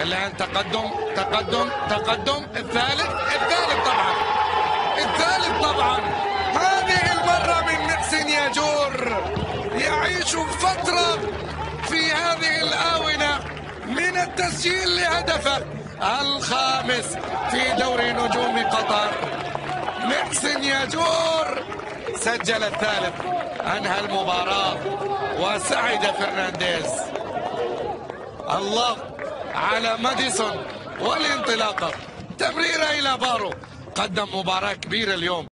الآن تقدم تقدم تقدم الثالث الثالث طبعا الثالث طبعا. هذه المرة من محسن ياجور يعيش فترة في هذه الآونة من التسجيل لهدفه الخامس في دوري نجوم قطر. محسن ياجور سجل الثالث أنهى المباراة وسعد فرنانديز. الله على ماديسون والانطلاقة. تمريرة إلى بارو قدم مباراة كبيرة اليوم.